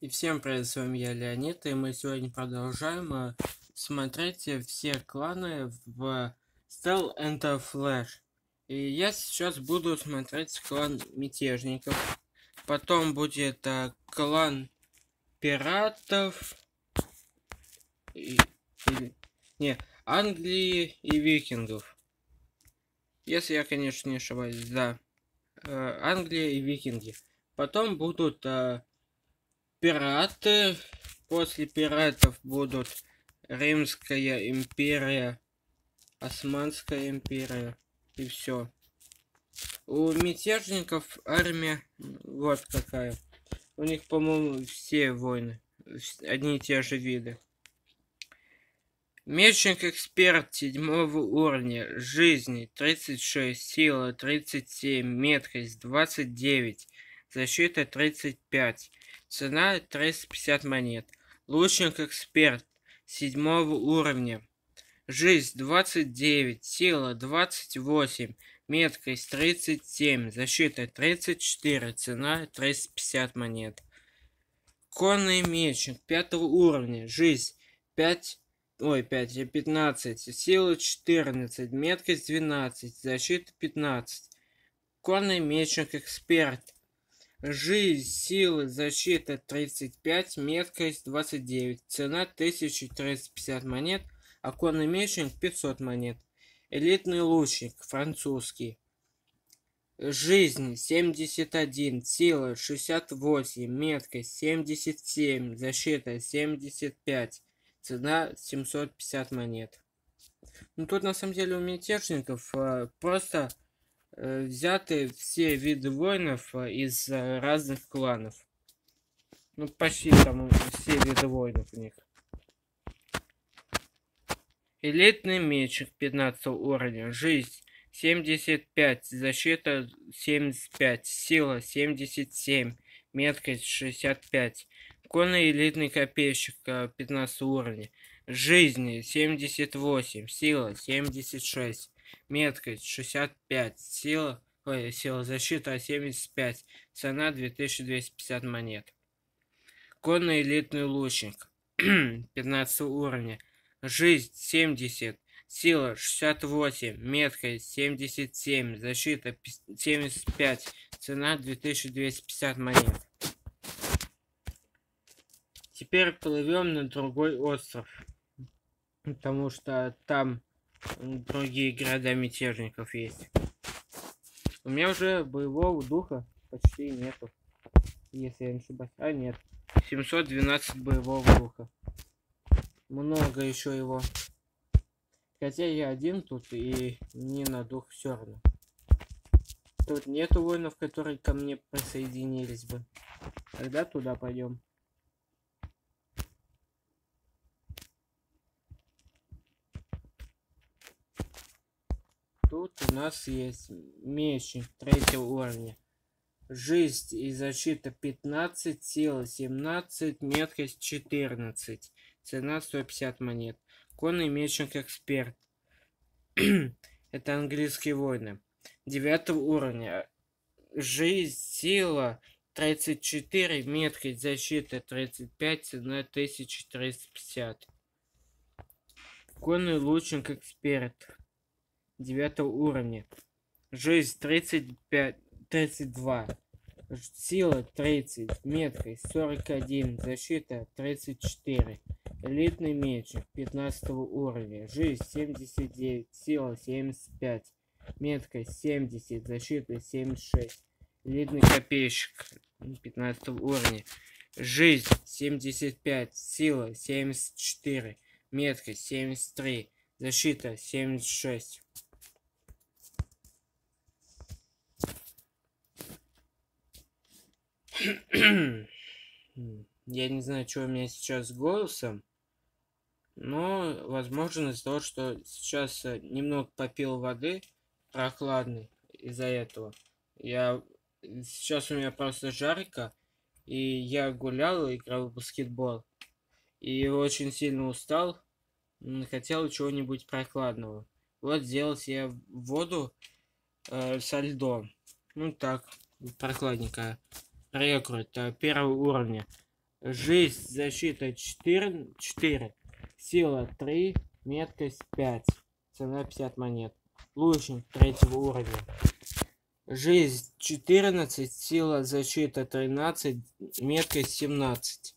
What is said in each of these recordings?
И всем привет, с вами я, Леонид, и мы сегодня продолжаем э, смотреть все кланы в Stell and Flash. И я сейчас буду смотреть клан мятежников, потом будет э, клан пиратов, и, и, не, Англии и викингов. Если я, конечно, не ошибаюсь, да. Э, Англия и викинги. Потом будут... Э, пираты. После пиратов будут Римская империя, Османская империя и все. У мятежников армия вот какая. У них, по-моему, все войны. Одни и те же виды. Мечник-эксперт седьмого уровня. Жизни 36, сила 37, меткость 29, защита 35. Цена 350 монет. Лучник-эксперт седьмого уровня. Жизнь 29, сила 28, меткость 37, защита 34, цена 350 монет. Конный мечник пятого уровня. Жизнь 5, ой, 5, 15, сила 14, меткость 12, защита 15. Конный мечник эксперт Жизнь, силы, защита 35, меткость 29. Цена 1350 монет. Оконный мечник 500 монет. Элитный лучник, французский. Жизнь 71, сила 68, меткость 77, защита 75, цена 750 монет. Ну тут на самом деле у мятежников э, просто взяты все виды воинов э, из э, разных кланов. Ну, почти там все виды воинов у них. Элитный мечик 15 уровня. Жизнь 75. Защита 75. Сила 77. Меткость 65. Конный элитный копейщик 15 уровня. Жизни 78. Сила 76 меткость 65, сила, ой, сила защиты 75, цена 2250 монет. Конный элитный лучник 15 уровня, жизнь 70, сила 68, меткость 77, защита 75, цена 2250 монет. Теперь плывем на другой остров, потому что там другие города мятежников есть. У меня уже боевого духа почти нету. Если я не ошибаюсь. А, нет. 712 боевого духа. Много еще его. Хотя я один тут и не на дух все равно. Тут нету воинов, которые ко мне присоединились бы. Тогда туда пойдем. Тут у нас есть мечник третьего уровня. Жизнь и защита 15, сила 17, меткость 14. Цена 150 монет. Конный мечник эксперт. Это английские войны. Девятого уровня. Жизнь, сила 34, меткость защита 35, цена 1350. Конный лучник эксперт девятого уровня. Жизнь 35, 32. Сила 30, меткость 41, защита 34. Элитный мечник 15 уровня. Жизнь 79, сила 75, меткость 70, защита 76. Элитный копейщик 15 уровня. Жизнь 75, сила 74, меткость 73, защита 76. Я не знаю, что у меня сейчас с голосом. Но, возможно, из-за того, что сейчас э, немного попил воды прохладной из-за этого. Я... Сейчас у меня просто жарко. И я гулял, играл в баскетбол. И очень сильно устал. Хотел чего-нибудь прохладного. Вот сделал себе воду э, со льдом. Ну так, прохладненькая рекрут первого уровня. Жизнь, защита 4, 4. Сила 3, меткость 5. Цена 50 монет. Лучник третьего уровня. Жизнь 14, сила защита 13, меткость 17.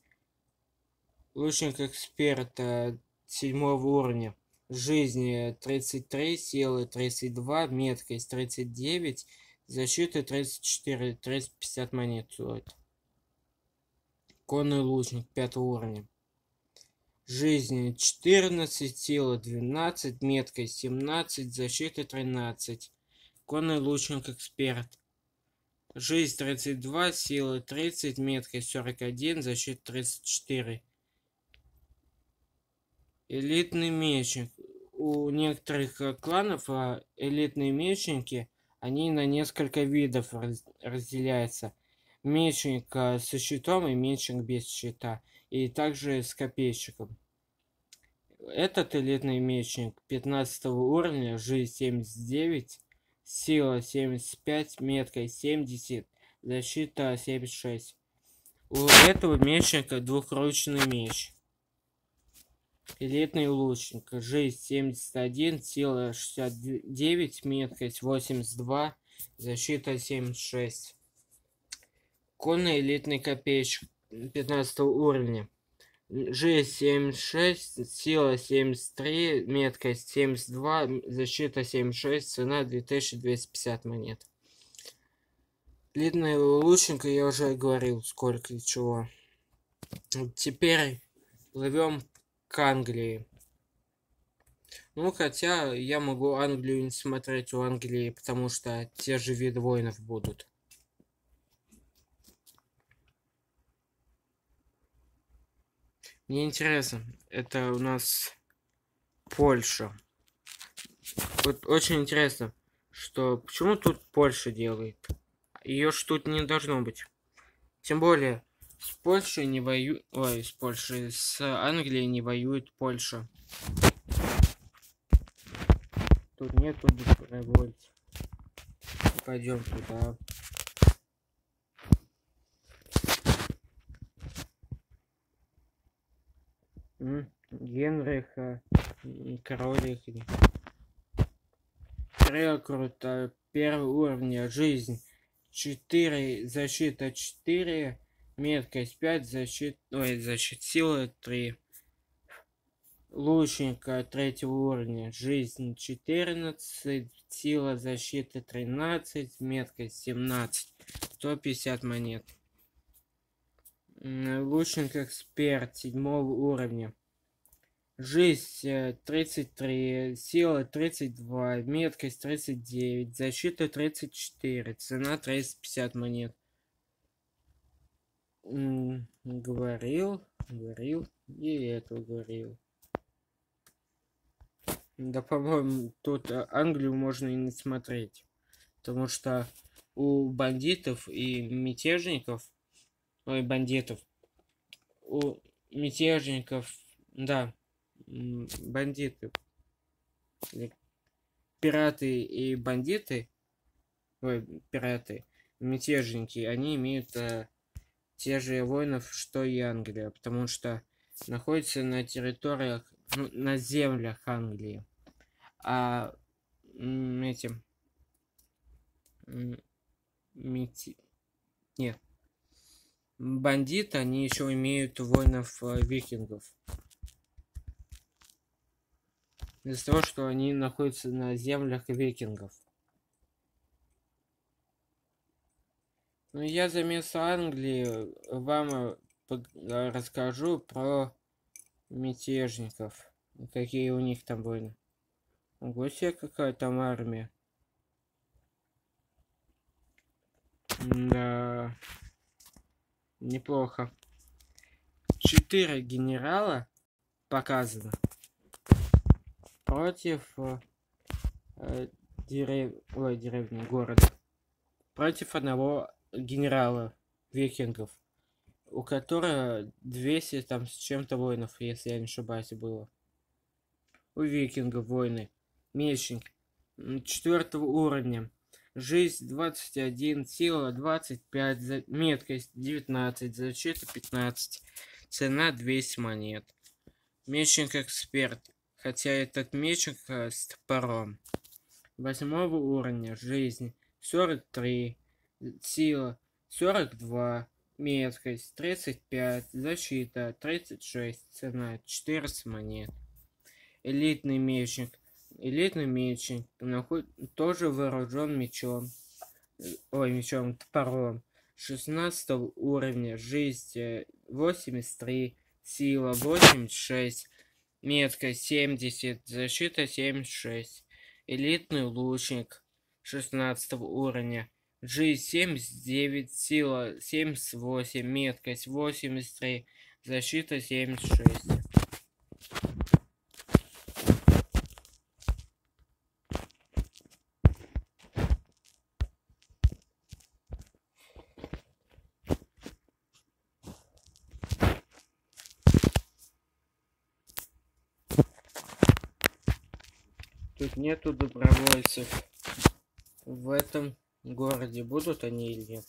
Лучник эксперта седьмого уровня. Жизни 33, силы 32, меткость 39, защита 34, 350 монет стоит. Конный лучник пятого уровня. Жизни 14, сила 12, меткость 17, защита 13. Конный лучник эксперт. Жизнь 32, сила 30, меткость 41, защита 34. Элитный мечник. У некоторых кланов а, элитные мечники, они на несколько видов разделяются. Мечник э, со щитом и мечник без щита. И также с копейщиком. Этот элитный мечник 15 уровня, жизнь 79, Сила 75, меткой 70, защита 76. У этого мечника двухручный меч. Элитный лучник. Жизнь 71, сила 69, меткость 82, защита 76. Конный элитный копейщик 15 уровня. G76, сила 73, меткость 72, защита 76, цена 2250 монет. Длинная лучника я уже говорил, сколько и чего. Теперь плывем к Англии. Ну, хотя я могу Англию не смотреть у Англии, потому что те же виды воинов будут. Мне интересно, это у нас Польша. Вот очень интересно, что почему тут Польша делает? Ее ж тут не должно быть. Тем более, с Польшей не воюет... Ой, с Польшей, с Англией не воюет Польша. Тут нету добровольцев. Пойдем туда. Генриха, король их. Рекрут первого уровня жизнь 4, защита 4, меткость 5, защит, ой, защит силы 3. Лучника третьего уровня, жизнь 14, сила защиты 13, меткость 17, 150 монет. Лучник эксперт седьмого уровня. Жизнь 33, э, сила 32, меткость 39, защита 34, цена 350 монет. Говорил, говорил и это говорил. Да, по-моему, тут э, Англию можно и не смотреть. Потому что у бандитов и мятежников ой, бандитов. У мятежников, да, бандиты, пираты и бандиты, ой, пираты, мятежники, они имеют э, те же воинов, что и Англия, потому что находятся на территориях, ну, на землях Англии. А этим... Мити... Нет, бандиты, они еще имеют воинов э. Из-за того, что они находятся на землях викингов. Ну, я за место Англии вам э, расскажу про мятежников. Какие у них там войны. Ого себе, какая там армия. Да неплохо. Четыре генерала показано против э, дерев... Ой, деревни города. Против одного генерала викингов, у которого 200 там с чем-то воинов, если я не ошибаюсь, было. У викингов войны. Мечник четвертого уровня. жизнь 21, сила 25, за... меткость 19, защита 15, цена 200 монет. Мечник эксперт, хотя этот мечник э, с топором. Восьмого уровня, жизнь 43, сила 42, меткость 35, защита 36, цена 400 монет. Элитный мечник. Элитный мечник наход... тоже вооружен мечом. Ой мечом топором. 16 уровня жизнь 83 сила 86 метка 70 защита 76 элитный лучник 16 уровня жизнь 79 сила 78 меткость 83 защита 76 тут нету добровольцев. В этом городе будут они или нет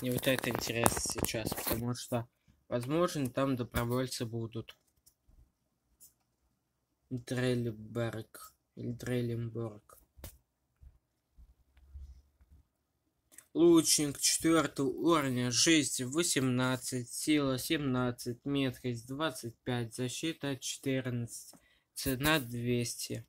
мне вот это интересно сейчас потому что возможно там добровольцы будут. Дрелеберг или Дрелемберг лучник четвертого уровня жизнь 18 сила 17 меткость 25 защита 14 цена 200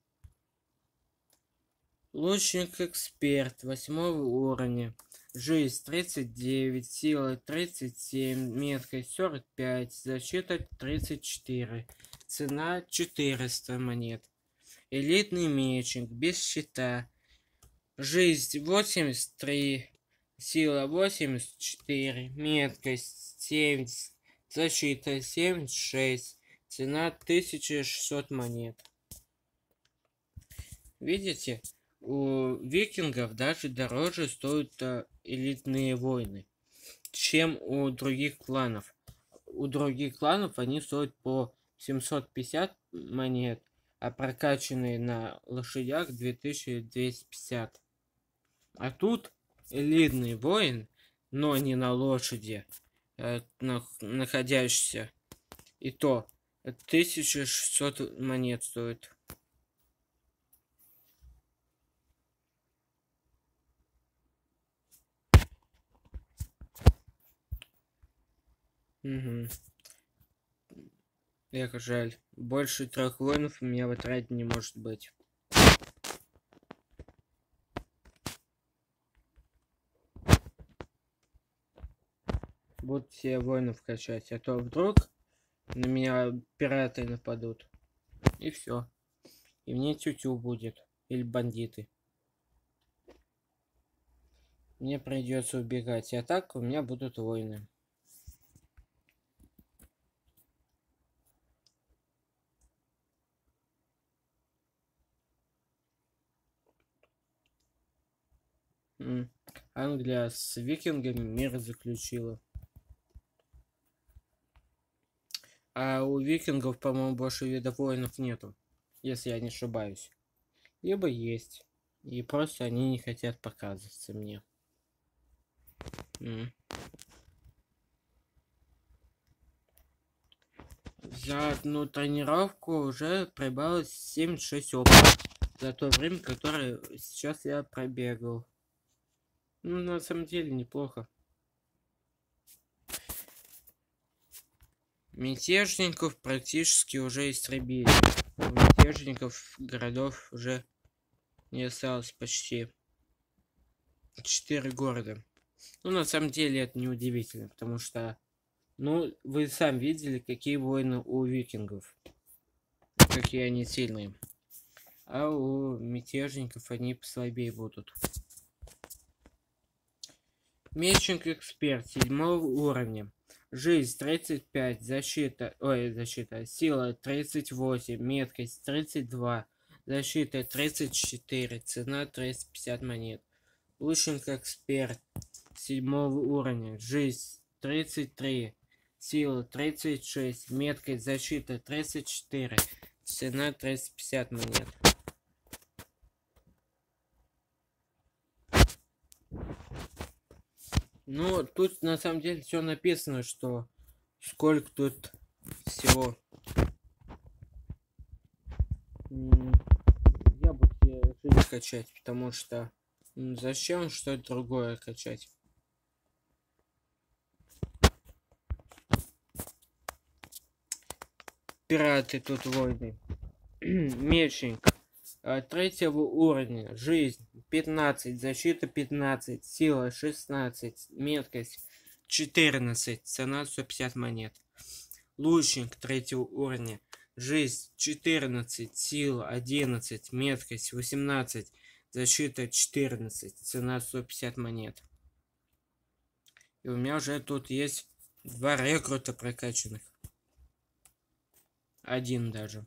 Лучник эксперт восьмого уровня. Жизнь 39, сила 37, меткость 45, защита 34. Цена 400 монет. Элитный мечник без щита. Жизнь 83, сила 84, меткость 70, защита 76, цена 1600 монет. Видите? У викингов даже дороже стоят э, элитные войны, чем у других кланов. У других кланов они стоят по 750 монет, а прокачанные на лошадях 2250. А тут элитный воин, но не на лошади, э, находящийся, и то 1600 монет стоит. Угу. Эх, жаль. Больше трех воинов у меня в отряде не может быть. Будут все воинов качать, а то вдруг на меня пираты нападут. И все. И мне тютю будет. Или бандиты. Мне придется убегать. А так у меня будут воины. Англия с викингами мир заключила. А у викингов, по-моему, больше видов воинов нету, если я не ошибаюсь. Либо есть. И просто они не хотят показываться мне. За одну тренировку уже прибавилось 76 опыта. За то время, которое сейчас я пробегал. Ну, на самом деле, неплохо. Мятежников практически уже истребили. Мятежников городов уже не осталось почти. Четыре города. Ну, на самом деле, это не удивительно, потому что, ну, вы сами видели, какие войны у викингов. Какие они сильные. А у мятежников они послабее будут. Мечник эксперт седьмого уровня. Жизнь 35, защита, ой, защита, сила 38, меткость 32, защита 34, цена 350 монет. Лучник эксперт седьмого уровня. Жизнь 33, сила 36, меткость защита 34, цена 350 монет. Ну, тут на самом деле все написано, что сколько тут всего. Я буду решили качать, потому что зачем что-то другое качать? Пираты тут войны. Мечник. А, третьего уровня. Жизнь 15, защита 15, сила 16, меткость 14, цена 150 монет. Лучник третьего уровня. Жизнь 14, сила 11, меткость 18, защита 14, цена 150 монет. И у меня уже тут есть два рекрута прокачанных. Один даже.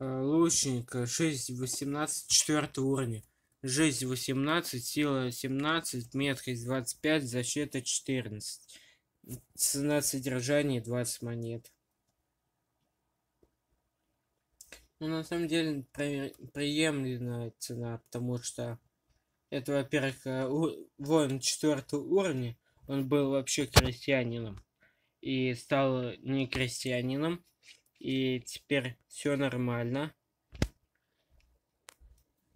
Лучник 6, 18, 4 уровня. Жизнь 18, сила 17, меткость 25, защита 14. Цена содержания 20 монет. Ну, на самом деле, при, приемлемая цена, потому что это, во-первых, э, воин 4 уровня, он был вообще крестьянином и стал не крестьянином и теперь все нормально.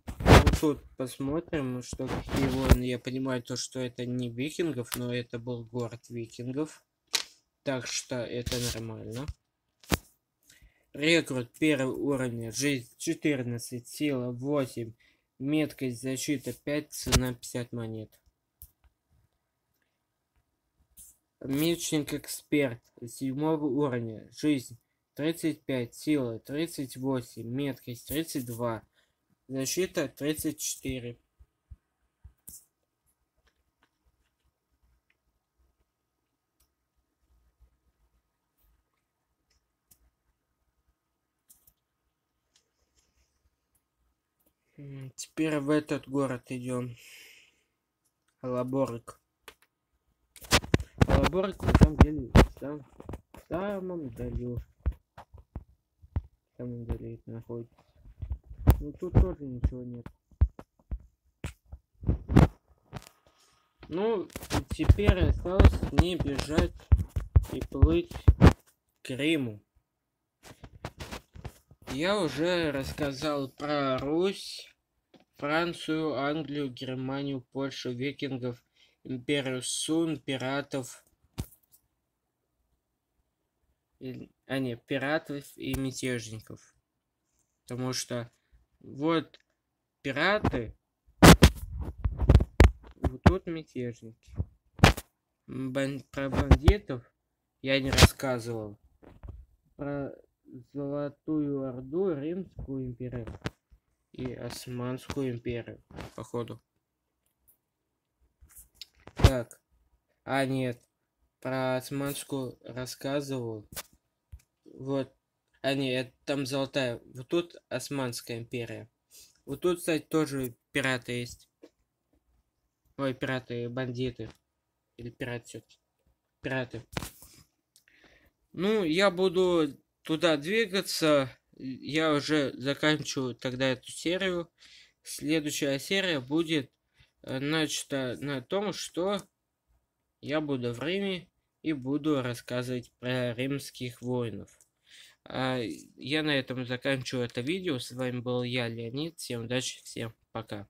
Вот тут посмотрим, что какие войны. Я понимаю то, что это не викингов, но это был город викингов. Так что это нормально. Рекрут первого уровня. Жизнь 14, сила 8, меткость защита 5, цена 50 монет. Мечник эксперт седьмого уровня. Жизнь 35, сила 38, меткость 32, защита 34. Теперь в этот город идем. Лаборик. Лаборик на самом деле сам, в самом далее деле это находится. Ну тут тоже ничего нет. Ну, теперь осталось не бежать и плыть к Риму. Я уже рассказал про Русь, Францию, Англию, Германию, Польшу, викингов, империю Сун, пиратов, а не пиратов и мятежников. Потому что вот пираты, вот тут мятежники. Бан про бандитов я не рассказывал. Про Золотую Орду, Римскую империю и Османскую империю, походу. Так. А, нет. Про Османскую рассказывал. Вот. А не, это там золотая. Вот тут Османская империя. Вот тут, кстати, тоже пираты есть. Ой, пираты, бандиты. Или пираты все-таки. Пираты. Ну, я буду туда двигаться. Я уже заканчиваю тогда эту серию. Следующая серия будет э, начата на том, что я буду в Риме и буду рассказывать про римских воинов. А, я на этом заканчиваю это видео. С вами был я, Леонид. Всем удачи, всем пока.